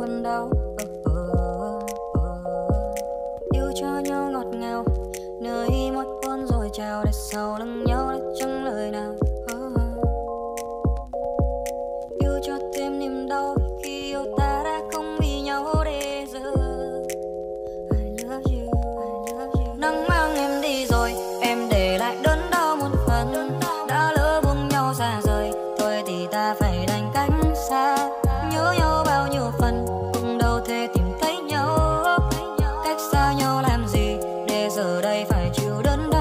buồn đau. Ờ, ờ, ờ. Yêu cho nhau ngọt ngào, nơi mỗi buồn rồi chào để sau lưng nhau. phải chịu đớn đau.